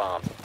bomb.